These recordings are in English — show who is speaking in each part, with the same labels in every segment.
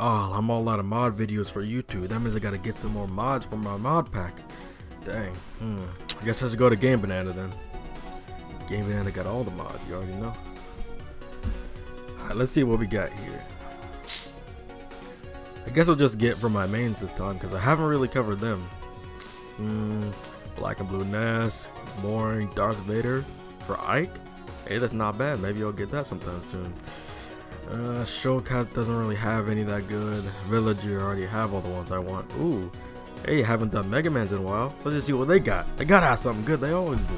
Speaker 1: Oh, I'm all out of mod videos for YouTube. That means I gotta get some more mods for my mod pack. Dang. Hmm. I guess I should go to GameBanana then. GameBanana got all the mods, you already know. Alright, let's see what we got here. I guess I'll just get from my mains this time because I haven't really covered them. Hmm. Black and Blue Ness, Boring, Darth Vader for Ike. Hey, that's not bad. Maybe I'll get that sometime soon. Uh, Showcast doesn't really have any that good. Villager already have all the ones I want. Ooh. Hey, haven't done Mega Man's in a while. Let's just see what they got. They gotta have something good. They always do.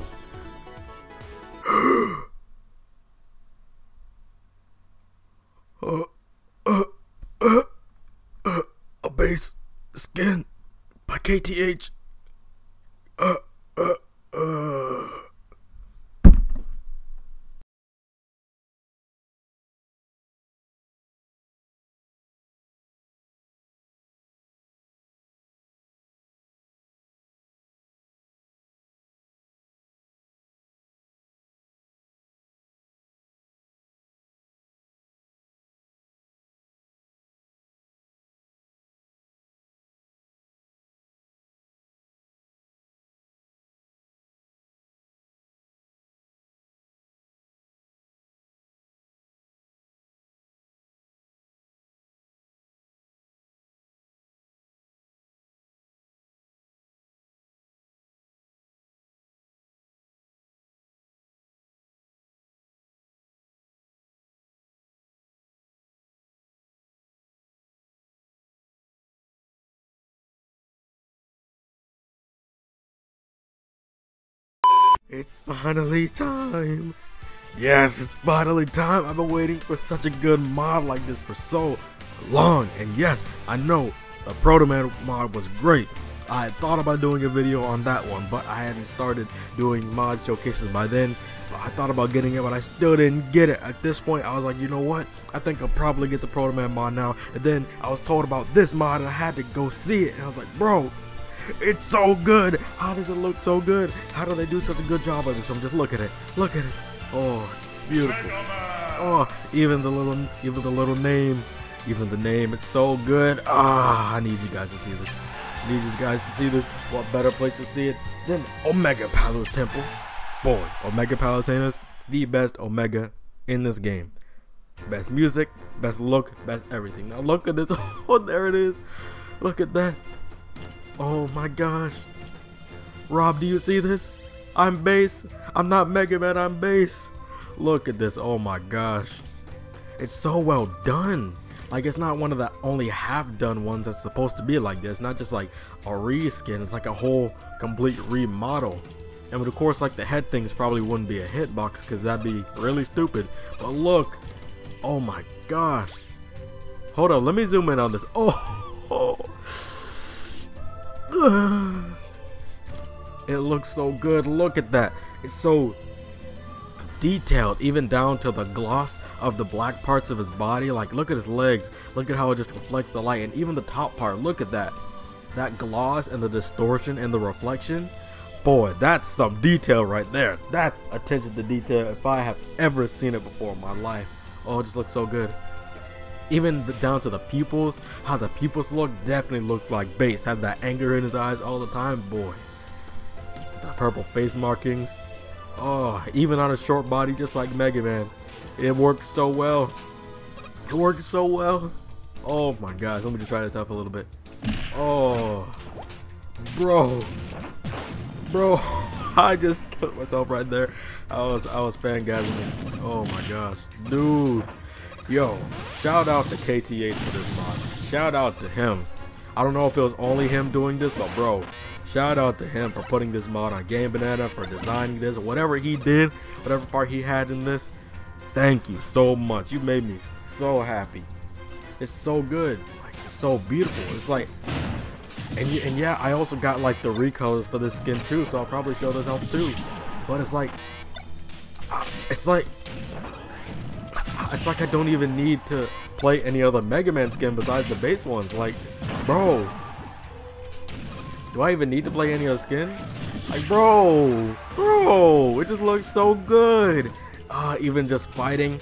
Speaker 1: uh, uh, uh, uh, a Bass skin by KTH. It's finally time. Yes, it's finally time. I've been waiting for such a good mod like this for so long. And yes, I know the Proto Man mod was great. I had thought about doing a video on that one, but I hadn't started doing mod showcases by then. I thought about getting it, but I still didn't get it. At this point, I was like, you know what? I think I'll probably get the Proto Man mod now. And then I was told about this mod, and I had to go see it. And I was like, bro, it's so good. How does it look so good? How do they do such a good job of this? I'm just look at it. Look at it. Oh, it's beautiful. Oh, even the little, even the little name, even the name. It's so good. Ah, I need you guys to see this. I need you guys to see this. What better place to see it than Omega Palu's Temple? Boy, Omega Palutena's the best Omega in this game. Best music, best look, best everything. Now look at this. Oh, there it is. Look at that. Oh my gosh. Rob, do you see this? I'm Bass. I'm not Mega Man, I'm Bass. Look at this. Oh my gosh. It's so well done. Like it's not one of the only half done ones that's supposed to be like this. Not just like a reskin. It's like a whole complete remodel. And of course like the head things probably wouldn't be a hitbox because that'd be really stupid. But look. Oh my gosh. Hold on, let me zoom in on this. Oh. It looks so good. Look at that. It's so detailed, even down to the gloss of the black parts of his body. Like, look at his legs. Look at how it just reflects the light. And even the top part, look at that. That gloss and the distortion and the reflection. Boy, that's some detail right there. That's attention to detail if I have ever seen it before in my life. Oh, it just looks so good. Even the, down to the pupils, how the pupils look definitely looks like Bass. Has that anger in his eyes all the time, boy. The purple face markings. Oh, even on a short body, just like Mega Man. It works so well. It works so well. Oh my gosh, let me just try this out a little bit. Oh, bro, bro, I just killed myself right there. I was, I was fangasming. Oh my gosh, dude. Yo, shout out to KTH for this mod. Shout out to him. I don't know if it was only him doing this, but bro, shout out to him for putting this mod on GameBanana, for designing this, whatever he did, whatever part he had in this. Thank you so much. You made me so happy. It's so good. Like, it's so beautiful. It's like, and, and yeah, I also got like the recolors for this skin too, so I'll probably show this out too. But it's like, it's like, it's like I don't even need to play any other Mega Man skin besides the Bass ones. Like, bro, do I even need to play any other skin? Like, bro, bro, it just looks so good. Uh, even just fighting,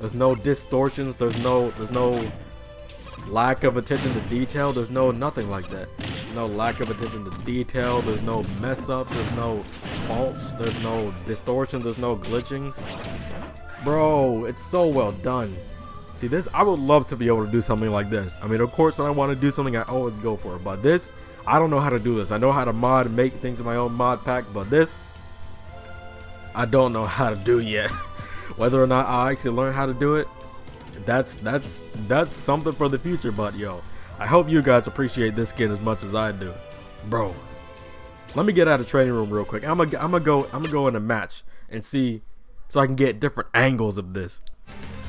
Speaker 1: there's no distortions, there's no, there's no, lack of attention to detail. There's no nothing like that. No lack of attention to detail. There's no mess ups. There's no faults. There's no distortions. There's no glitchings. Bro, it's so well done. See this, I would love to be able to do something like this. I mean, of course, when I want to do something, I always go for it. But this, I don't know how to do this. I know how to mod make things in my own mod pack, but this, I don't know how to do yet. Whether or not I actually learn how to do it, that's that's that's something for the future. But yo, I hope you guys appreciate this skin as much as I do, bro. Let me get out of training room real quick. I'm gonna I'm gonna go I'm gonna go in a match and see, so I can get different angles of this.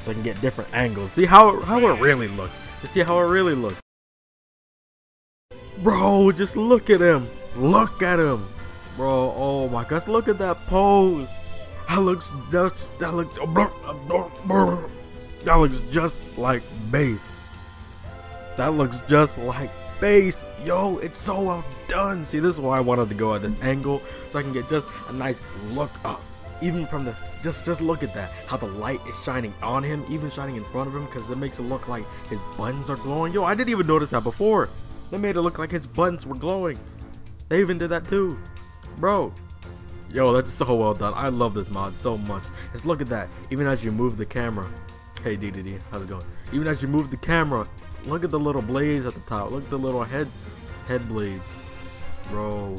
Speaker 1: So I can get different angles. See how how it really looks. See how it really looks. Bro, just look at him. Look at him. Bro, oh my gosh, look at that pose. That looks just that looks oh, oh, that looks just like Bass. That looks just like Bass. Yo, it's so well done. See, this is why I wanted to go at this angle so I can get just a nice look up. Even from the just just look at that how the light is shining on him even shining in front of him because it makes it look like his buttons are glowing. Yo i didn't even notice that before. They made it look like his buttons were glowing. They even did that too. Bro. Yo that's so well done. I love this mod so much. Just look at that. Even as you move the camera. Hey ddd how's it going? Even as you move the camera look at the little blades at the top. Look at the little head head blades. Bro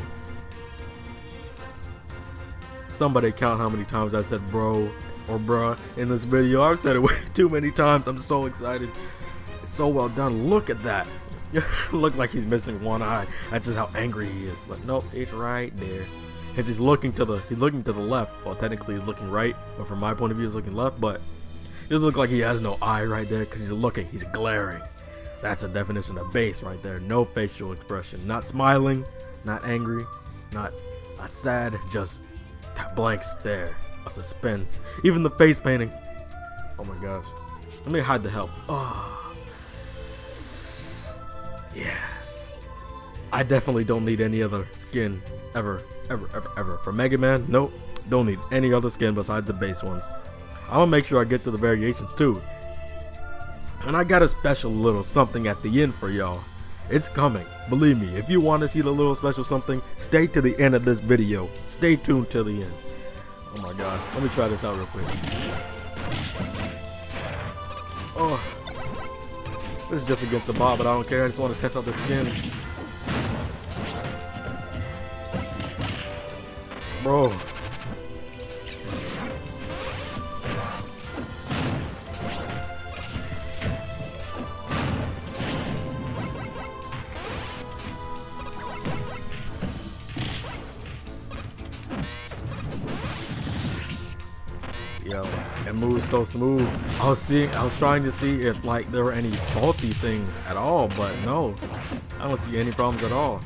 Speaker 1: Somebody count how many times I said bro or bruh in this video. I've said it way too many times. I'm so excited. It's so well done. Look at that. Look like he's missing one eye. That's just how angry he is. But nope, it's right there. And he's looking to the he's looking to the left. Well, technically he's looking right, but from my point of view, he's looking left. But it doesn't look like he has no eye right there because he's looking. He's glaring. That's a definition of Bass right there. No facial expression. Not smiling. Not angry. Not not sad. Just that blank stare, a suspense, even the face painting. Oh my gosh. Let me hide the help. Oh. Yes. I definitely don't need any other skin ever, ever, ever, ever. For Mega Man, nope. Don't need any other skin besides the Bass ones. I'm gonna make sure I get to the variations too. And I got a special little something at the end for y'all. It's coming. Believe me, if you want to see the little special something, stay to the end of this video. Stay tuned till the end. Oh my gosh. Let me try this out real quick. Oh. This is just against the bot, but I don't care. I just want to test out the skin. Bro, moves so smooth. I was seeing, I was trying to see if like there were any faulty things at all, but no, I don't see any problems at all.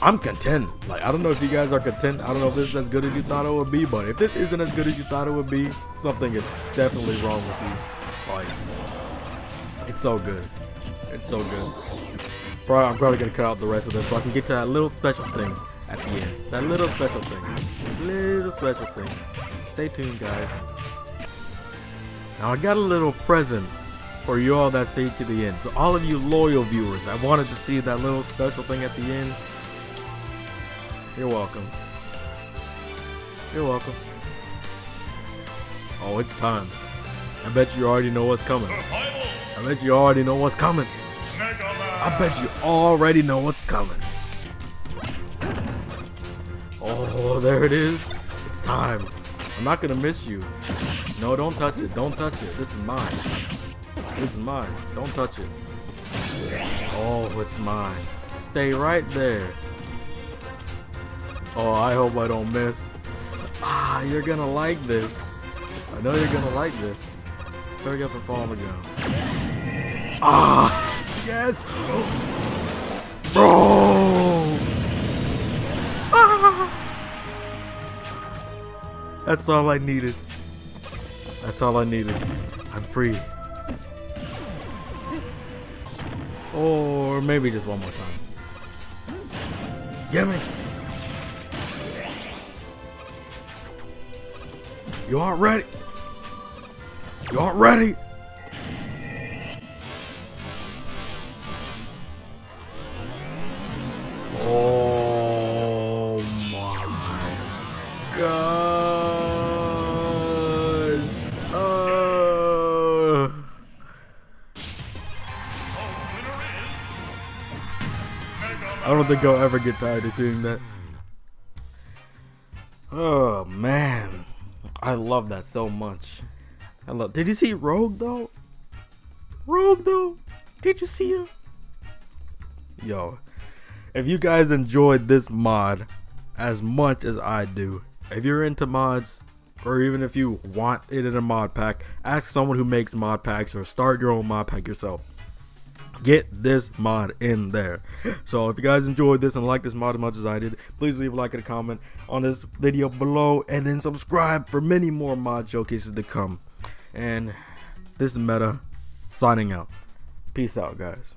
Speaker 1: I'm content. Like, I don't know if you guys are content. I don't know if this is as good as you thought it would be, but if this isn't as good as you thought it would be, something is definitely wrong with you. Like, it's so good. It's so good. Probably, I'm probably gonna cut out the rest of this so I can get to that little special thing at the end. That little special thing. Little special thing. Stay tuned, guys. Now, I got a little present for you all that stayed to the end. So all of you loyal viewers that wanted to see that little special thing at the end, you're welcome. You're welcome. Oh, it's time. I bet you already know what's coming. I bet you already know what's coming. I bet you already know what's coming. Oh, there it is. It's time. I'm not gonna miss you. No, don't touch it. Don't touch it. This is mine. This is mine. Don't touch it. Oh, it's mine. Stay right there. Oh, I hope I don't miss. Ah, you're gonna like this. I know you're gonna like this. Hurry up and fall on the. Ah, yes. Bro. Ah. That's all I needed. That's all I needed. I'm free. Or maybe just one more time. Gimme! You aren't ready! You aren't ready! Think I'll ever get tired of seeing that. Oh man, I love that so much. I love. Did you see Rogue though? Rogue though, did you see him? Yo, if you guys enjoyed this mod as much as I do, if you're into mods, or even if you want it in a mod pack, ask someone who makes mod packs or start your own mod pack yourself. Get this mod in there. So if you guys enjoyed this and like this mod as much as I did, please leave a like and a comment on this video below and then subscribe for many more mod showcases to come. And this is Meta signing out. Peace out, guys.